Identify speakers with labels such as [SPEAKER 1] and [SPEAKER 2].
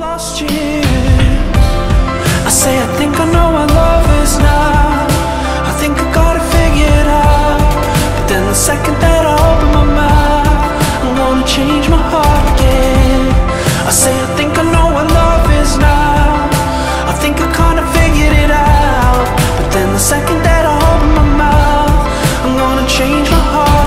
[SPEAKER 1] lost year I say I think I know what love is now. I think I got it figured out. But then the second that I open my mouth I wanna change my heart again. I say I think I know what love is now. I think I kinda figured it out. But then the second that I open my mouth I'm gonna change my heart